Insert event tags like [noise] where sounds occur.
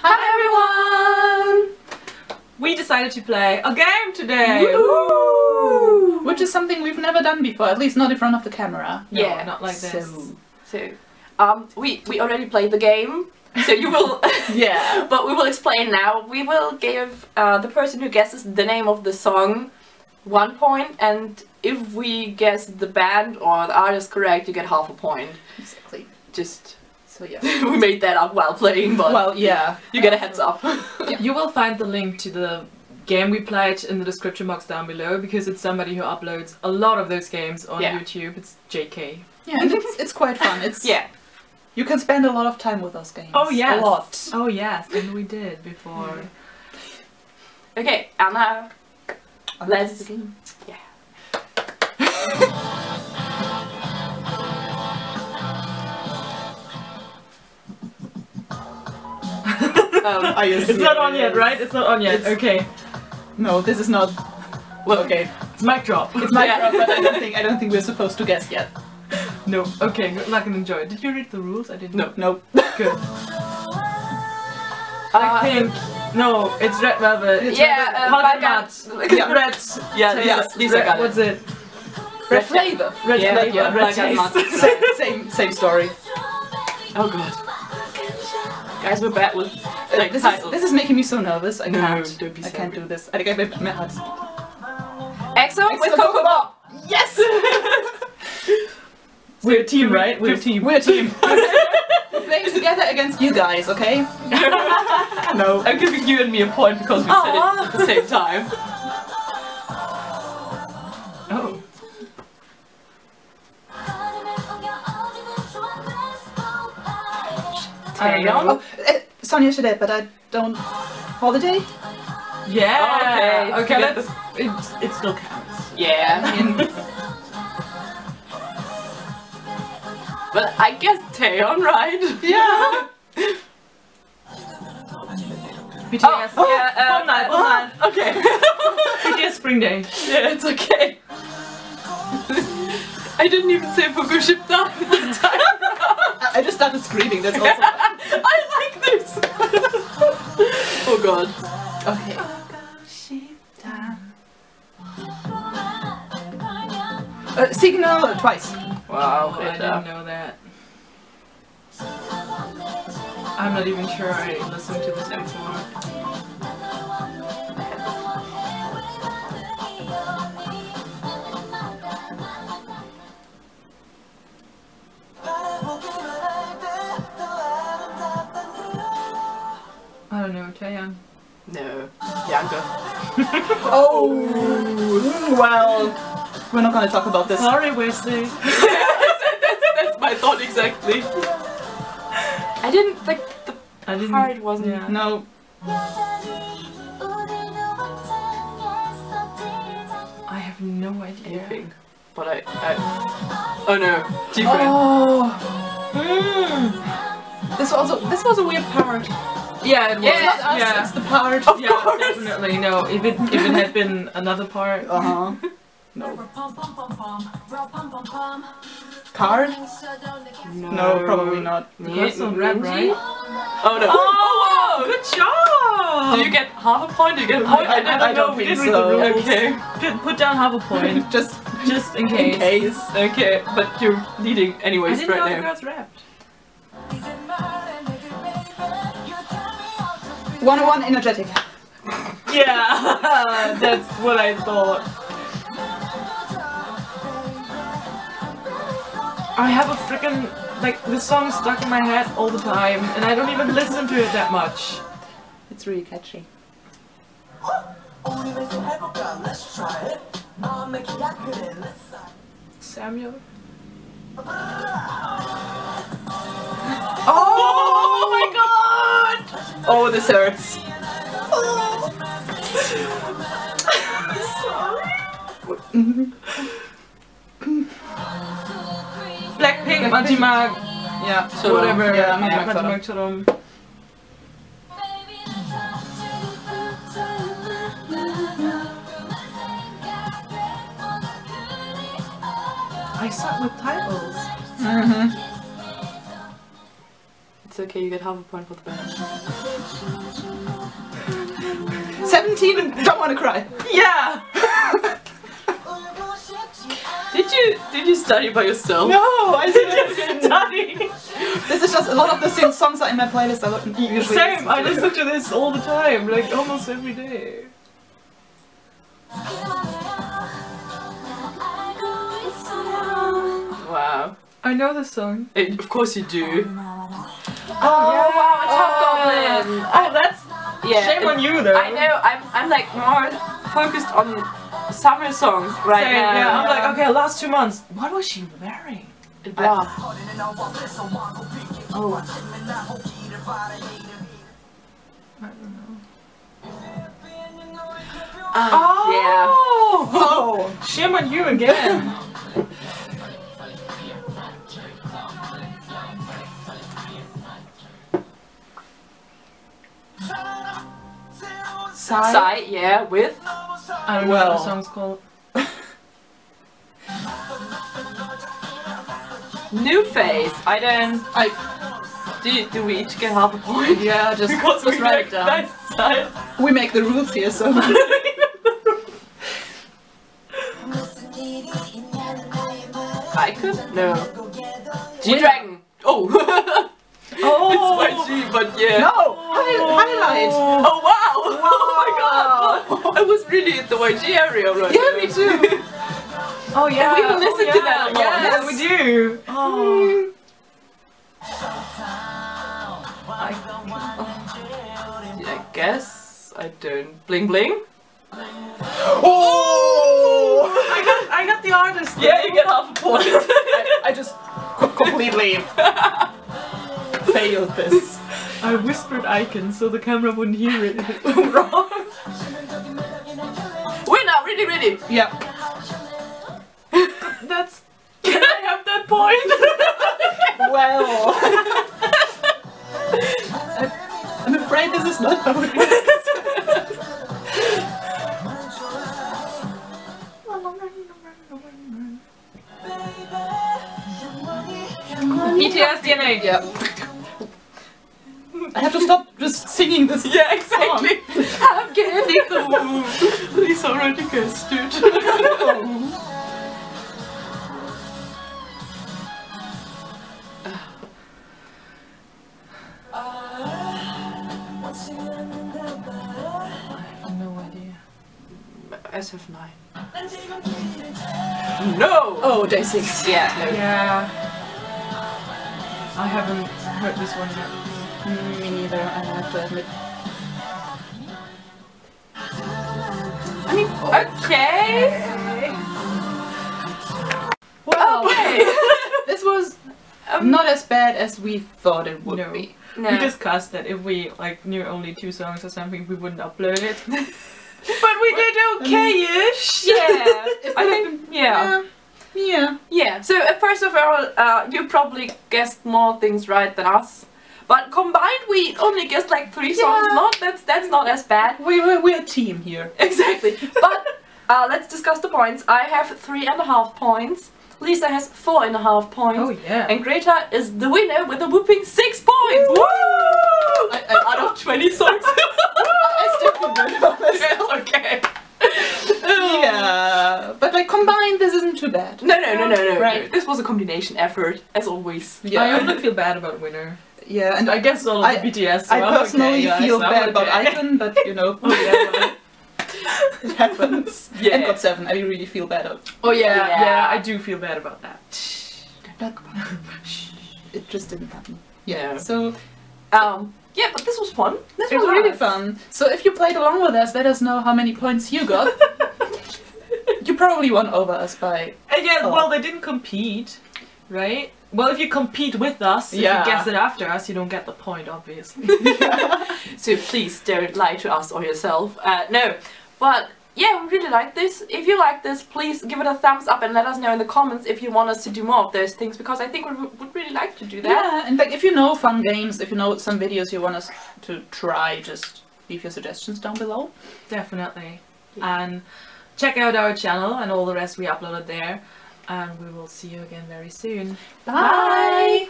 Hi everyone! We decided to play a game today! Woo! Which is something we've never done before, at least not in front of the camera. No, Yeah, not like this. So, So, um, we, we already played the game, so you will... [laughs] [laughs] yeah. but we will explain now. We will give uh, the person who guesses the name of the song one point, and if we guess the band or the artist correct, you get half a point. Exactly. Just... So yeah. [laughs] we made that up while playing, but Well, yeah. you get a heads up. [laughs] You will find the link to the game we played in the description box down below because it's somebody who uploads a lot of those games on Yeah. YouTube. It's JK. Yeah, and it's, it's quite fun. It's yeah. You can spend a lot of time with those games. Oh, yes. A lot. Oh yes, and we did before. Okay, Anna, let's... Yeah. [laughs] um, [laughs] Are you It's not on yet, right? It's not on yet. It's- Okay. No, this is not. Well, okay. It's mic drop. It's my Yeah. but I don't think I don't think we're supposed to guess yet. [laughs] no. Okay, good luck and enjoy. Did you read the rules? I didn't. No. No. Good. [laughs] uh, think No, it's Red Velvet. It's Yeah, Red, uh, Red, Bagan- yeah. Red. Yeah, Taste. yes, these I Red- got it. What's it? Red flavor. Red Yeah, flavor. yeah, Red Bagan taste. Same, same same story. Oh god. Guys, we're bad with Uh, like this is this is making me so nervous. I No, can't. don't be I can't so do this. I think I my heart. EXO with EXO Ko Ko Bop. Yes. We're a team, right? [laughs] We're a team. We're a team. [laughs] We're playing together against you guys, okay? [laughs] no. I'm giving you and me a point because we said it at the same time. Oh. I don't know. Oh, Sonia Shade, but I don't. Holiday? Yeah. Okay. Okay. Let's. It, it still counts. Yeah. I mean, But I guess Taeyeon, right? yeah. [laughs] BTS. Oh, yeah, uh, Bomb night. Bomb night. Okay. [laughs] BTS Spring Day. yeah, it's okay. I didn't even say Fukushima this time. I [laughs] I just started screaming. That's also. God. okay. Uh, signal twice. Wow. I didn't know that. I'm not even sure I listened to this before. Oh. Well, we're not gonna talk about this. Sorry, Wesley. that's, [laughs] that's my thought exactly. I didn't think the I didn't. part wasn't. Yeah. No. I have no idea. anything. But I, I. Oh no. G-Friend. Oh. Mm. This also. This was a weird part. Yeah, it was. Yeah, It's not us. yeah. It's the part. Of yeah, course. definitely. No, if it if it had been another part, Uh huh. No. Card? No, probably not. Girls Don't Rap, right? Oh no. Oh, wow. good job! Do you get half a point? Do you get a I- point? I- don't I know. don't we think didn't read so. the rules. Okay. Put, put down half a point, [laughs] just just in case. in case. case. Okay, but you're leading anyways right now. I didn't know right the girls rapped. 101 energetic. Yeah, [laughs] that's what I thought. I have a freaking like the song stuck in my head all the time, and I don't even listen to it that much. It's really catchy. Samuel. Oh, oh my god! Oh, this hurts. Blackpink, Majima, Yeah. So, whatever. yeah, yeah, Majima Majima Chodong. I suck with titles. Mm-hmm. It's It's okay, you get half a point for the band. 17 and don't want to cry. Yeah! [laughs] Did you did you study by yourself? No, I didn't. Study! This is just a lot of the same songs are in my playlist. I don't usually Same, I listen to. this all the time, like almost every day. Wow. I know the song. Eh, of course you do. Oh, yeah. wow, it's Hobgoblin. Oh, that's Yeah. shame on you though. I know. I'm I'm like more focused on summer songs right Same, now. yeah, I'm like, okay, last two months. What was she wearing? Blah. Oh. I don't know. Ah, yeah. Oh! [laughs] Shame on you again. [laughs] Sigh. Psy, yeah, with I don't know what the song's called. [laughs] New Face. I don't. I Do, do we each get half a point? yeah, [laughs] just Because just we write make it down. We make the rules here, so [laughs] I could? No. G Dragon. Oh. Oh! it's my G, but yeah. no hi- highlight. Oh my god! I was really YG area right Yeah, me too. Oh yeah. we even listen oh, to yeah. that a lot. Yeah, Yes. we do. Oh. I I guess I don't. Bling bling? Oh! I got, I got the artist. Yeah, you get half a point. [laughs] I, I just completely failed this. I whispered iKON so the camera wouldn't hear it if it went wrong. Really, really. Yeah. [laughs] That's. Can I have that point? [laughs] Well. [laughs] I'm afraid this is not how it works. BTS DNA. Yeah. I have to stop just singing this. Yeah, exactly. I'm getting the. These already guessed it. I have no idea. SF9. No! Oh, day six. Yeah, no. Yeah. I haven't heard this one yet. Mm, Me neither, I have to admit. I mean, okay. Well, Okay. [laughs] this was Um, not as bad as we thought it would No. be. no. We discussed that if we like knew only two songs or something, we wouldn't upload it. [laughs] but we did okay-ish. [laughs] yeah. I think, yeah. Yeah. Yeah, so uh, first of all, uh, you probably guessed more things right than us. But combined, we only guessed like three songs. Yeah. Not that's that's not as bad. We, we're, we're a team here. [laughs] Exactly. But uh, let's discuss the points. I have three and a half points. Lyza has four and a half points. Oh yeah. And Greta is the winner with a whooping six points. Woo! I, I, Out of 20 songs. [laughs] I still feel good about myself. Okay. Yeah, but like combined, this isn't too bad. No, no, no, no, no, no. Right. This was a combination effort, as always. Yeah, I Yeah, only feel bad about winner. Yeah, and I I, guess all of I- the BTS. I so I'm personally okay, guys, feel I'm bad about okay. iKON, but you know, Oh yeah. well, it happens. [laughs] Yeah. And got seven, I really feel bad. About. Oh yeah, Yeah. yeah, I do feel bad about that. It just didn't happen. Yeah. So Um, yeah, but this was fun. this It was really fun. So if you played along with us, let us know how many points you got. [laughs] you probably won over us by And yeah, Oh. well, they didn't compete, right? Well, if you compete with us, if Yeah. you guess it after us, you don't get the point, obviously. [laughs] [laughs] So please don't lie to us or yourself. Uh, no, but yeah, we really like this. If you like this, please give it a thumbs up and let us know in the comments if you want us to do more of those things because I think we would really like to do that. Yeah, and like if you know fun games, if you know some videos you want us to try, just leave your suggestions down below. Definitely. And check out our channel and all the rest we uploaded there. And we will see you again very soon. Bye.